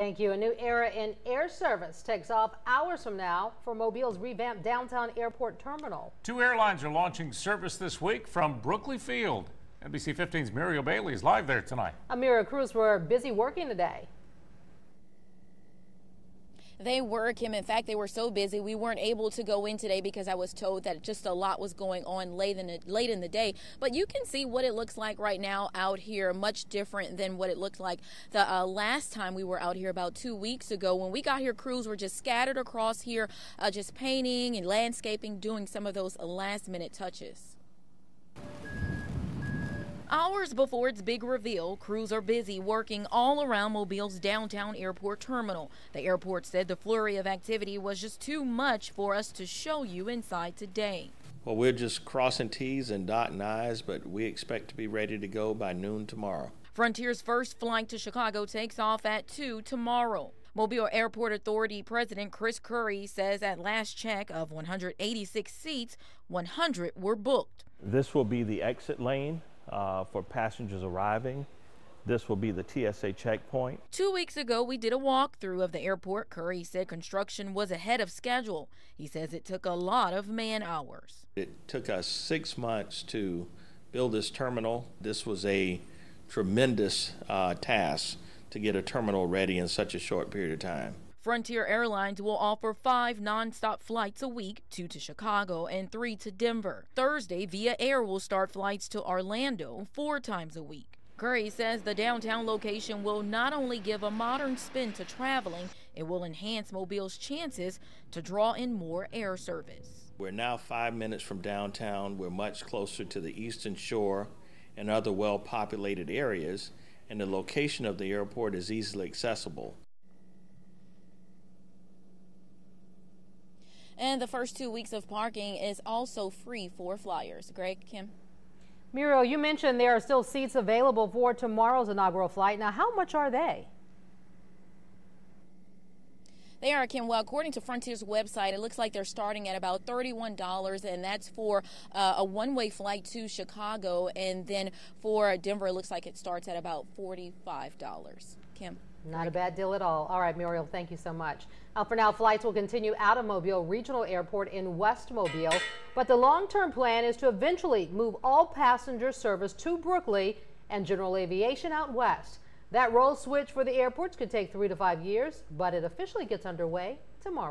Thank you. A new era in air service takes off hours from now for Mobile's revamped downtown airport terminal. Two airlines are launching service this week from Brookley Field. NBC 15's Muriel Bailey is live there tonight. Amira Cruz were busy working today. They were, Kim. In fact, they were so busy we weren't able to go in today because I was told that just a lot was going on late in the, late in the day. But you can see what it looks like right now out here, much different than what it looked like the uh, last time we were out here about two weeks ago. When we got here, crews were just scattered across here, uh, just painting and landscaping, doing some of those last minute touches. Hours before its big reveal, crews are busy working all around Mobile's downtown airport terminal. The airport said the flurry of activity was just too much for us to show you inside today. Well, we're just crossing T's and dotting I's, but we expect to be ready to go by noon tomorrow. Frontier's first flight to Chicago takes off at 2 tomorrow. Mobile Airport Authority President Chris Curry says at last check of 186 seats, 100 were booked. This will be the exit lane uh, for passengers arriving. This will be the TSA checkpoint. Two weeks ago, we did a walkthrough of the airport. Curry said construction was ahead of schedule. He says it took a lot of man hours. It took us six months to build this terminal. This was a tremendous uh, task to get a terminal ready in such a short period of time. Frontier Airlines will offer five nonstop flights a week, two to Chicago and three to Denver. Thursday, Via Air will start flights to Orlando four times a week. Curry says the downtown location will not only give a modern spin to traveling, it will enhance Mobile's chances to draw in more air service. We're now five minutes from downtown. We're much closer to the eastern shore and other well populated areas, and the location of the airport is easily accessible. And the first two weeks of parking is also free for flyers. Greg, Kim? Muriel, you mentioned there are still seats available for tomorrow's inaugural flight. Now, how much are they? They are, Kim. Well, according to Frontier's website, it looks like they're starting at about $31, and that's for uh, a one way flight to Chicago. And then for Denver, it looks like it starts at about $45. Kim. Not a bad deal at all. All right, Muriel, thank you so much. Now, for now, flights will continue out of Mobile Regional Airport in West Mobile, but the long-term plan is to eventually move all passenger service to Brookley and general aviation out west. That role switch for the airports could take three to five years, but it officially gets underway tomorrow.